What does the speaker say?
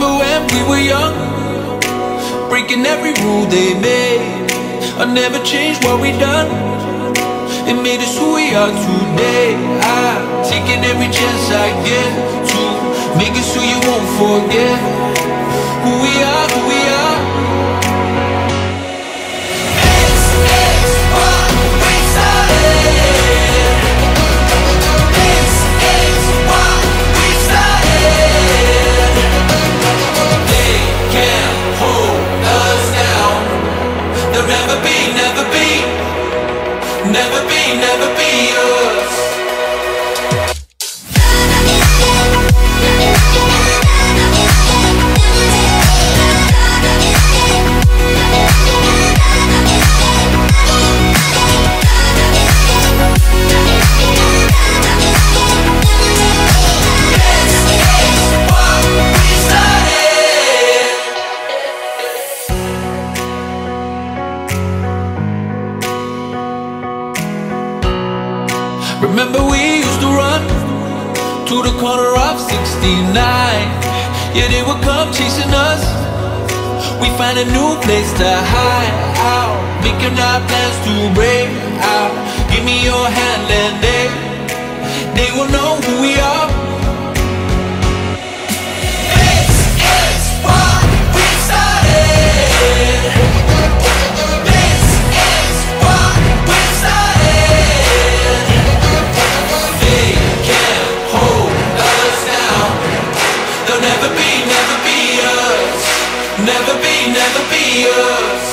were young, breaking every rule they made. I never changed what we done. It made us who we are today. I'm taking every chance I get to make us who you won't forget. Who we are, never be, never be us. Remember we used to run to the corner of 69 Yeah, they would come chasing us. We find a new place to hide out. Making our plans to break out. Give me your hand and they They will know who we are Never be, us.